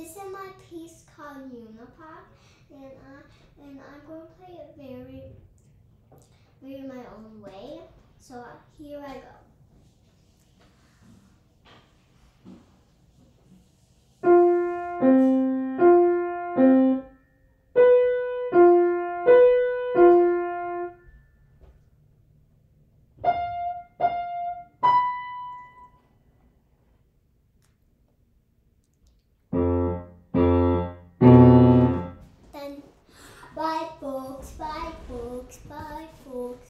This is my piece called Unipod, and I and I'm going to play it very, very my own way. So here I go. books, buy books, buy books.